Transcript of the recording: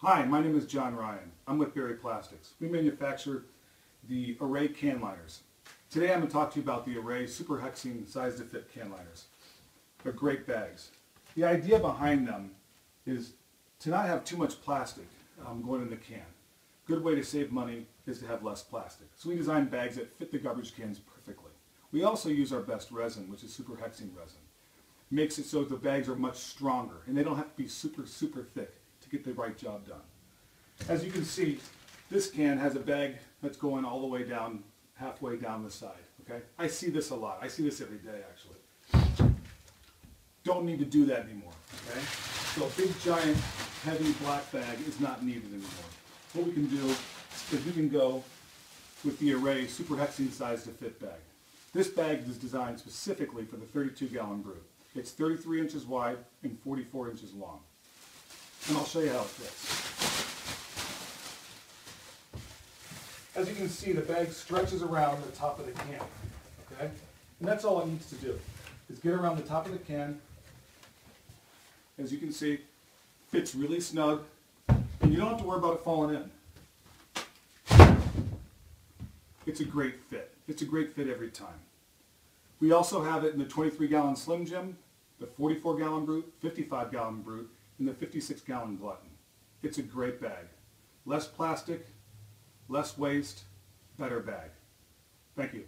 Hi, my name is John Ryan. I'm with Berry Plastics. We manufacture the Array can liners. Today I'm going to talk to you about the Array Super Hexene Size to Fit can liners. They're great bags. The idea behind them is to not have too much plastic um, going in the can. Good way to save money is to have less plastic. So we designed bags that fit the garbage cans perfectly. We also use our best resin, which is super hexene resin. Makes it so the bags are much stronger and they don't have to be super, super thick get the right job done. As you can see, this can has a bag that's going all the way down, halfway down the side, okay? I see this a lot. I see this every day, actually. Don't need to do that anymore, okay? So a big, giant, heavy black bag is not needed anymore. What we can do is we can go with the Array Super Hexene Size to Fit bag. This bag is designed specifically for the 32 gallon Brute. It's 33 inches wide and 44 inches long. And I'll show you how it fits. As you can see, the bag stretches around the top of the can, okay? And that's all it needs to do, is get around the top of the can. As you can see, fits really snug, and you don't have to worry about it falling in. It's a great fit. It's a great fit every time. We also have it in the 23 gallon Slim Jim, the 44 gallon Brute, 55 gallon Brute, and the 56 gallon Glutton. It's a great bag. Less plastic, less waste, better bag. Thank you.